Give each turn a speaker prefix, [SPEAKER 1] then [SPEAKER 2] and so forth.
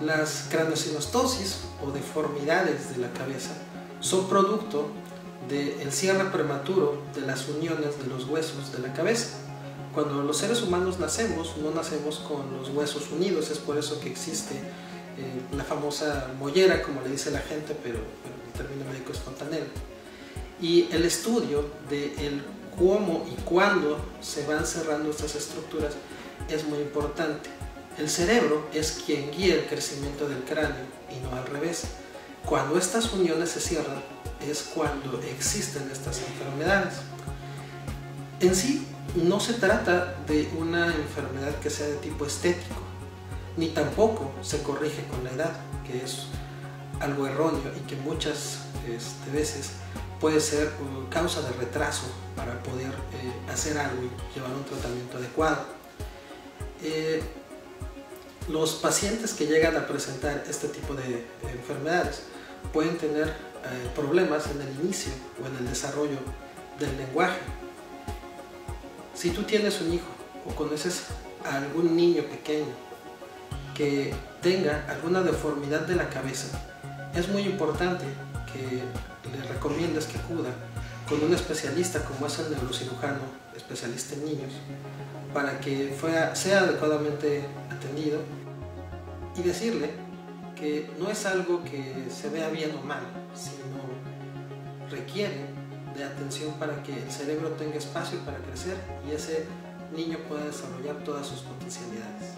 [SPEAKER 1] Las craniosinostosis o deformidades de la cabeza son producto del cierre prematuro de las uniones de los huesos de la cabeza. Cuando los seres humanos nacemos, no nacemos con los huesos unidos, es por eso que existe eh, la famosa mollera, como le dice la gente, pero el término médico es fontanela. Y el estudio de el cómo y cuándo se van cerrando estas estructuras es muy importante. El cerebro es quien guía el crecimiento del cráneo y no al revés. Cuando estas uniones se cierran es cuando existen estas enfermedades. En sí, no se trata de una enfermedad que sea de tipo estético, ni tampoco se corrige con la edad, que es algo erróneo y que muchas este, veces puede ser causa de retraso para poder eh, hacer algo y llevar un tratamiento adecuado. Eh, los pacientes que llegan a presentar este tipo de enfermedades pueden tener eh, problemas en el inicio o en el desarrollo del lenguaje. Si tú tienes un hijo o conoces a algún niño pequeño que tenga alguna deformidad de la cabeza, es muy importante que le recomiendas que acuda con un especialista como es el neurocirujano, especialista en niños, para que sea adecuadamente atendido y decirle que no es algo que se vea bien o mal, sino requiere de atención para que el cerebro tenga espacio para crecer y ese niño pueda desarrollar todas sus potencialidades.